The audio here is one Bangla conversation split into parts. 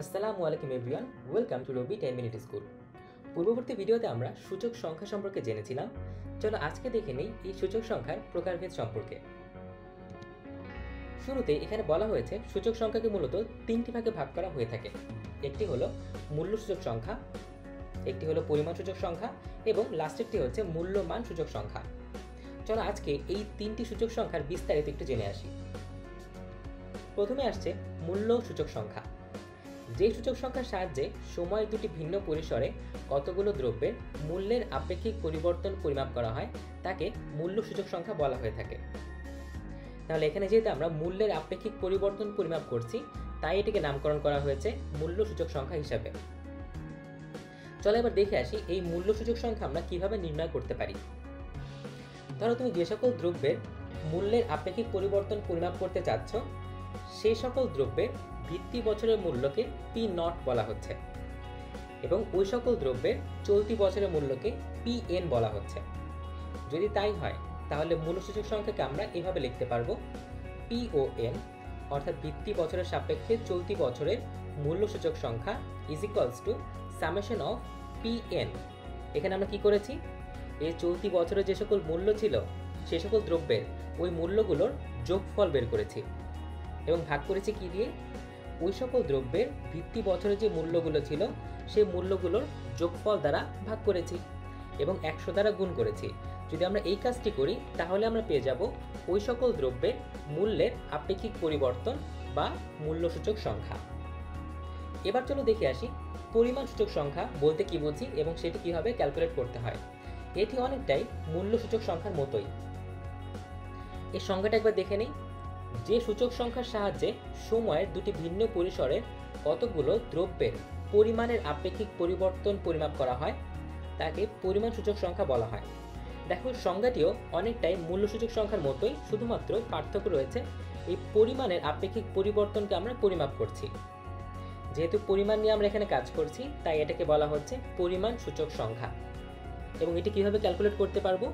আসসালামু আলাইকুম everyone, welcome to Robi ten minute school. পূর্ববর্তী ভিডিওতে আমরা সূচক সংখ্যা সম্পর্কে জেনেছিলাম। চলো আজকে দেখে নেই এই সূচক সংখ্যার প্রকারভেদ সম্পর্কে। শুরুতে এখানে বলা হয়েছে সূচক সংখ্যাকে মূলত তিনটি ভাগে ভাগ করা হয়ে থাকে। একটি হলো মূল্য সূচক সংখ্যা, একটি হলো পরিমাণ সূচক সংখ্যা এবং লাস্টেরটি হচ্ছে মূল্যমান সূচক সংখ্যা। চলো আজকে এই তিনটি সূচক সংখ্যার বিস্তারিত একটু জেনে আসি। প্রথমে আসছে মূল্য সূচক সংখ্যা। যে সূচক সংখ্যার সাহায্যে সময়ের দুটি ভিন্ন পরিসরে কতগুলো দ্রব্যের মূল্যের আপেক্ষিক পরিবর্তন পরিমাপ করা হয়, তাকে মূল্য সূচক সংখ্যা বলা হয়ে থাকে। তাহলে এখানে যেহেতু আমরা মূল্যের আপেক্ষিক পরিবর্তন পরিমাপ করছি, তাই এটিকে নামকরণ করা হয়েছে মূল্য সূচক সংখ্যা হিসাবে। চলো এবার দেখে আসি এই মূল্য সূচক সংখ্যা আমরা কীভাবে নির্ণয় করতে পারি। ধরো তুমি যে সকল দ্রব্যের মূল্যের আপেক্ষিক পরিবর্তন পরিমাপ করতে চাচ্ছ সেই সকল দ্রব্যের ভিত্তি বছরের মূল্যকে পি নট বলা হচ্ছে এবং ওই সকল দ্রব্যের চলতি বছরের মূল্যকে পি এন বলা হচ্ছে। যদি তাই হয়, তাহলে মূল্যসূচক সংখ্যাকে আমরা এভাবে লিখতে পারব পি ও এন অর্থাৎ ভিত্তি বছরের সাপেক্ষে চলতি বছরের মূল্যসূচক সংখ্যা is to summation of P N এখানে আমরা কি করেছি? এই চলতি বছরের যে সকল মূল্য ছিল, সে সকল দ্রব্যের ওই মূল্যগুলোর যোগফল বের করেছি। এবং ভাগ করেছি কি দিয়ে? ওই সকল দ্রব্যের ভিত্তি বছরে যে মূল্যগুলো ছিল সেই মূল্যগুলোর যোগফল দ্বারা ভাগ করেছি এবং একশো দ্বারা গুণ করেছি। যদি আমরা এই কাজটি করি, তাহলে আমরা পেয়ে যাব ওই সকল দ্রব্যের মূল্যের আপেক্ষিক পরিবর্তন বা মূল্যসূচক সংখ্যা। এবার চলো দেখে আসি পরিমাণ সূচক সংখ্যা বলতে কি বুঝি এবং সেটি কীভাবে ক্যালকুলেট করতে হয়। এটি অনেকটাই মূল্যসূচক সংখ্যার মতোই। এই সংখ্যাটা একবার দেখে নেই। যে সূচক সংখ্যার সাহায্যে সময়ের দুটি ভিন্ন পরিসরে কতগুলো দ্রব্যের পরিমাণের আপেক্ষিক পরিবর্তন পরিমাপ করা হয়, তাকে পরিমাণ সূচক সংখ্যা বলা হয়। দেখো, সংজ্ঞাটিও অনেকটাই মূল্যসূচক সংখ্যার মতোই, শুধুমাত্র পার্থক্য রয়েছে এই পরিমাণের আপেক্ষিক পরিবর্তনকে আমরা পরিমাপ করছি। যেহেতু পরিমাণ নিয়ে আমরা এখানে কাজ করছি, তাই এটাকে বলা হচ্ছে পরিমাণ সূচক সংখ্যা। এবং এটি কীভাবে ক্যালকুলেট করতে পারব?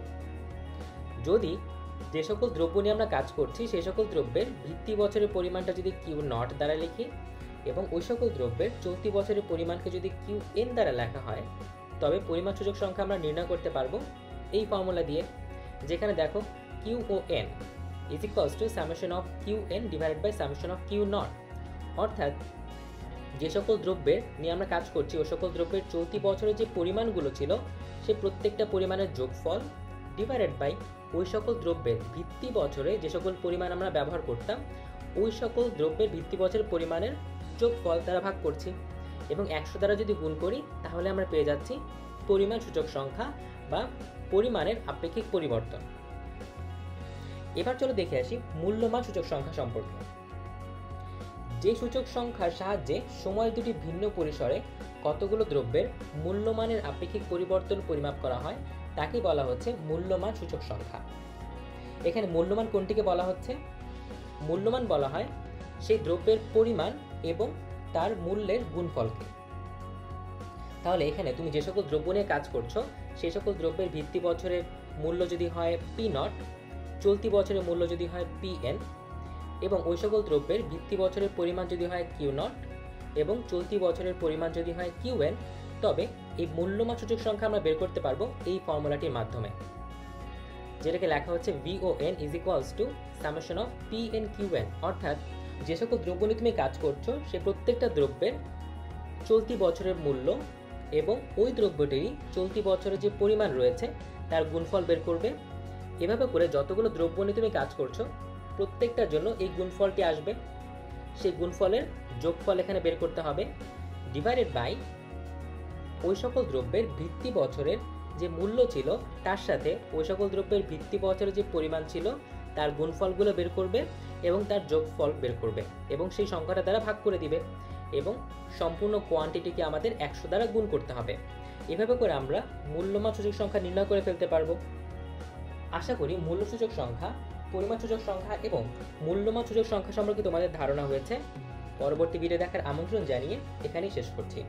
যদি যে সকল দ্রব্য নিয়ে আমরা কাজ করছি, সেই সকল দ্রব্যের ভিত্তি বছরের পরিমাণটা যদি কিউ নট দ্বারা লিখি এবং ওই সকল দ্রব্যের চলতি বছরের পরিমাণকে যদি কিউ এন দ্বারা লেখা হয়, তবে পরিমাণ সূচক সংখ্যা আমরা নির্ণয় করতে পারব এই ফর্মুলা দিয়ে। যেখানে দেখো Q O N is equals to summation of Q N divided by summation of Q naught. অর্থাৎ যে সকল দ্রব্যের নিয়ে আমরা কাজ করছি, ওই সকল দ্রব্যের চলতি বছরের যে পরিমাণগুলো ছিল, সে প্রত্যেকটা পরিমাণের যোগফল ডিভাইডেড বাই ওই সকল দ্রব্যের ভিত্তি বছরে যে সকল পরিমাণ আমরা ব্যবহার করতাম, ওই সকল দ্রব্যের ভিত্তি বছরের পরিমাণের যোগফল দ্বারা ভাগ করছি। এবং একশো দ্বারা যদি গুণ করি, তাহলে আমরা পেয়ে যাচ্ছি পরিমাণ সূচক সংখ্যা বা পরিমাণের আপেক্ষিক পরিবর্তন। এবার চলো দেখে আসি মূল্যমান সূচক সংখ্যা সম্পর্কে। যে সূচক সংখ্যার সাহায্যে সময় দুটি ভিন্ন পরিসরে কতগুলো দ্রব্যের মূল্যমানের আপেক্ষিক পরিবর্তন পরিমাপ করা হয় তাকে বলা হচ্ছে মূল্যমান সূচক সংখ্যা। এখানে মূল্যমান কোনটিকে বলা হচ্ছে? মূল্যমান বলা হয় সেই দ্রব্যের পরিমাণ এবং তার মূল্যের গুণফলকে। তাহলে এখানে তুমি যে সকল দ্রব্য নিয়ে কাজ করছ সেই সকল দ্রব্যের ভিত্তি বছরের মূল্য যদি হয় পি নট চলতি বছরের মূল্য যদি হয় পি এন এবং ওই সকল দ্রব্যের ভিত্তি বছরের পরিমাণ যদি হয় কিউ নট এবং চলতি বছরের পরিমাণ যদি হয় কিউ এন তবে এই মূল্যমান সূচক সংখ্যা আমরা বের করতে পারব এই ফর্মুলাটির মাধ্যমে। যেটাকে লেখা হচ্ছে V O N is equals to summation of P N Q N অর্থাৎ যে সকল দ্রব্য নিয়ে তুমি কাজ করছ, সে প্রত্যেকটা দ্রব্যের চলতি বছরের মূল্য এবং ওই দ্রব্যটিরই চলতি বছরের যে পরিমাণ রয়েছে, তার গুণফল বের করবে। এভাবে করে যতগুলো দ্রব্য নিয়ে তুমি কাজ করছ, প্রত্যেকটার জন্য এই গুণফলটি আসবে। সেই গুণফলের যোগফল এখানে বের করতে হবে। ডিভাইডেড বাই ওই সকল দ্রব্যের ভিত্তি বছরের যে মূল্য ছিল, তার সাথে ওই সকল দ্রব্যের ভিত্তি বছরের যে পরিমাণ ছিল, তার গুণফলগুলো বের করবে এবং তার যোগফল বের করবে এবং সেই সংখ্যাটা দ্বারা ভাগ করে দিবে এবং সম্পূর্ণ কোয়ান্টিটিকে আমাদের একশো দ্বারা গুণ করতে হবে। এভাবে করে আমরা মূল্যমান সূচক সংখ্যা নির্ণয় করে ফেলতে পারব। আশা করি মূল্যসূচক সংখ্যা, পরিমাণ সূচক সংখ্যা এবং মূল্যমান সূচক সংখ্যা সম্পর্কে তোমাদের ধারণা হয়েছে। পরবর্তী ভিডিও দেখার আমন্ত্রণ জানিয়ে এখানেই শেষ করছি।